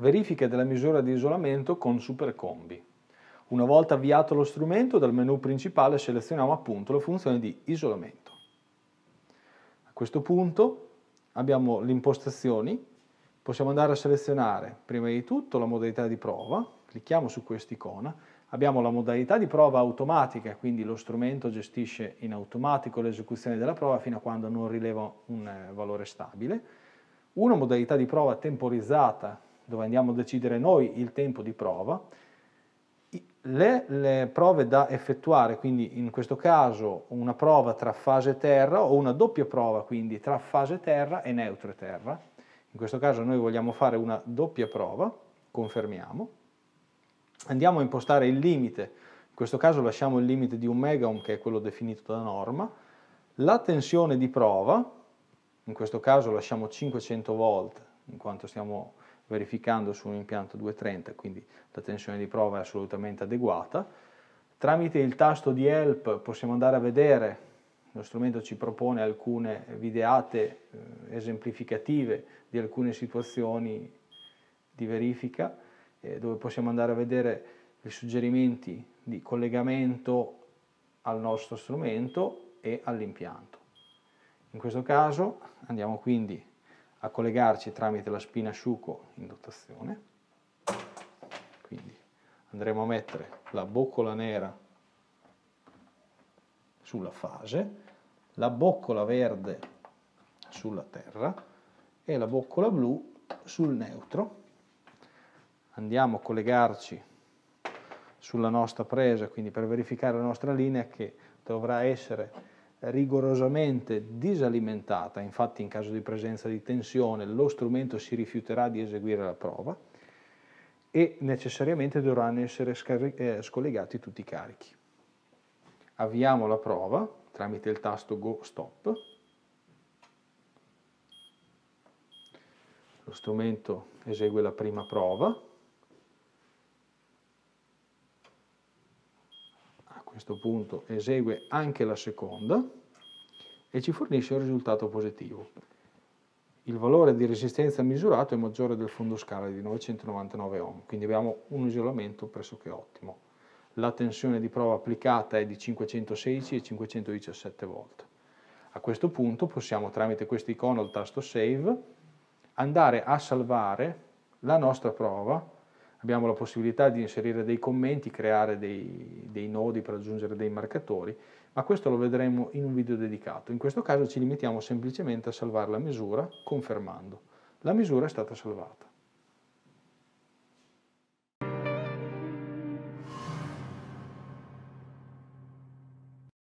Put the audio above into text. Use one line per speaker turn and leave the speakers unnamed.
verifica della misura di isolamento con Supercombi. Una volta avviato lo strumento, dal menu principale selezioniamo appunto la funzione di isolamento. A questo punto abbiamo le impostazioni, possiamo andare a selezionare prima di tutto la modalità di prova, clicchiamo su quest'icona, abbiamo la modalità di prova automatica, quindi lo strumento gestisce in automatico l'esecuzione della prova fino a quando non rileva un eh, valore stabile, una modalità di prova temporizzata, dove andiamo a decidere noi il tempo di prova, le, le, prove da effettuare, quindi in questo caso una prova tra fase terra o una doppia prova quindi tra fase terra e neutro terra. In questo caso noi vogliamo fare una doppia prova, confermiamo. Andiamo a impostare il limite, in questo caso lasciamo il limite di 1 megaohm che è quello definito da norma. La tensione di prova, in questo caso lasciamo 500 volt in quanto stiamo verificando su un impianto 230, quindi la tensione di prova è assolutamente adeguata. Tramite il tasto di Help possiamo andare a vedere, lo strumento ci propone alcune videate eh, esemplificative di alcune situazioni di verifica, eh, dove possiamo andare a vedere i suggerimenti di collegamento al nostro strumento e all'impianto. In questo caso andiamo quindi a collegarci tramite la spina asciugo in dotazione. Quindi andremo a mettere la boccola nera sulla fase, la boccola verde sulla terra e la boccola blu sul neutro. Andiamo a collegarci sulla nostra presa, quindi per verificare la nostra linea che dovrà essere rigorosamente disalimentata, infatti in caso di presenza di tensione lo strumento si rifiuterà di eseguire la prova e necessariamente dovranno essere eh, scollegati tutti i carichi. Avviamo la prova tramite il tasto Go Stop. Lo strumento esegue la prima prova questo punto esegue anche la seconda e ci fornisce un risultato positivo. Il valore di resistenza misurato è maggiore del fondo scala di 999 ohm, quindi abbiamo un isolamento pressoché ottimo. La tensione di prova applicata è di 516 e 517 volt. A questo punto possiamo tramite questo icono, il tasto Save, andare a salvare la nostra prova abbiamo la possibilità di inserire dei commenti, creare dei, dei, nodi per aggiungere dei marcatori, ma questo lo vedremo in un video dedicato. In questo caso ci limitiamo semplicemente a salvare la misura confermando. La misura è stata salvata.